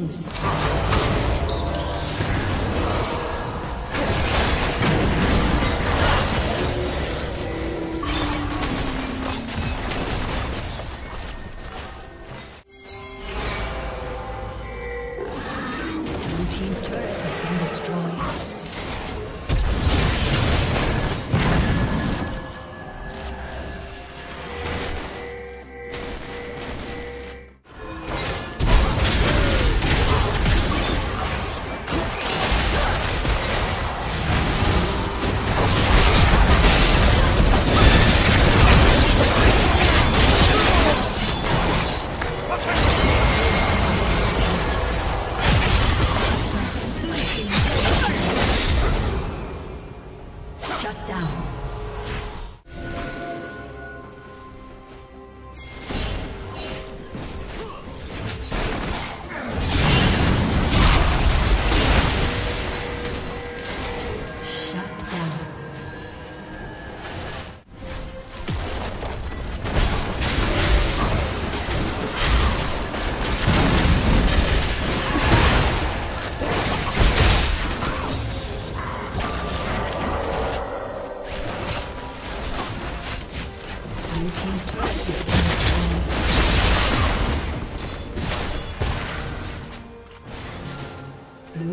Kings.